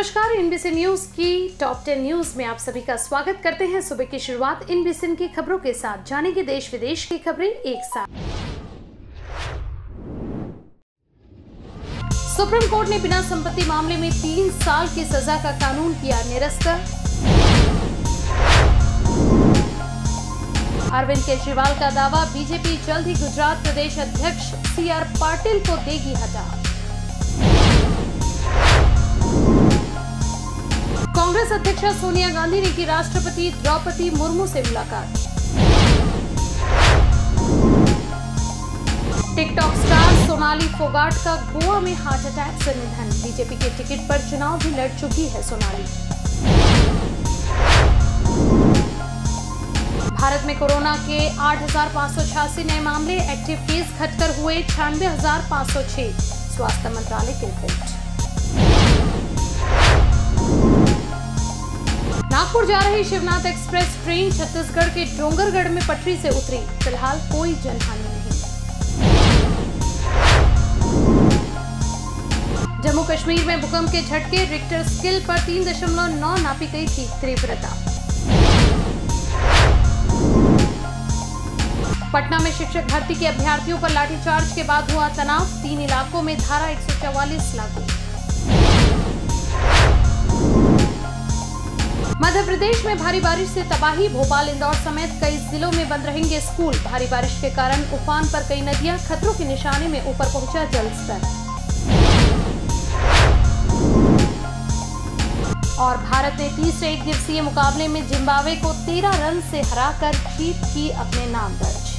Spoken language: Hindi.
नमस्कार इनबीसी न्यूज़ की टॉप टेन न्यूज़ में आप सभी का स्वागत करते हैं। सुबह की शुरुआत इनबीसी की खबरों के साथ, जानेंगे देश विदेश की खबरें एक साथ। सुप्रीम कोर्ट ने बिना संपत्ति मामले में तीन साल की सजा का कानून किया निरस्त। अरविंद केजरीवाल का दावा, बीजेपी जल्द ही गुजरात प्रदेश अध्यक्ष सी आर पाटिल को देगी हटा। कांग्रेस अध्यक्षा सोनिया गांधी ने की राष्ट्रपति द्रौपदी मुर्मू से मुलाकात। टिकटॉक स्टार सोनाली फोगाट का गोवा में हार्ट अटैक से निधन बीजेपी के टिकट पर चुनाव भी लड़ चुकी है सोनाली। भारत में कोरोना के आठ नए मामले, एक्टिव केस घटकर हुए छियानवे स्वास्थ्य मंत्रालय की रिपोर्ट। नागपुर जा रही शिवनाथ एक्सप्रेस ट्रेन छत्तीसगढ़ के डोंगरगढ़ में पटरी से उतरी। फ़िलहाल कोई जनहानि नहीं। जम्मू कश्मीर में भूकंप के झटके, रिक्टर स्किल पर तीन दशमलव नौ नापी गई थी तीव्रता। पटना में शिक्षक भर्ती के अभ्यर्थियों पर लाठीचार्ज के बाद हुआ तनाव। तीन इलाकों में धारा एक सौ चौवालीस लागू। मध्य प्रदेश में भारी बारिश से तबाही, भोपाल, इंदौर समेत कई जिलों में बंद रहेंगे स्कूल। भारी बारिश के कारण उफान पर कई नदियाँ खतरों के निशाने में ऊपर पहुँचा जल स्तर। और भारत ने तीसरे एक दिवसीय मुकाबले में जिम्बाब्वे को 13 रन से हराकर जीत की अपने नाम दर्ज।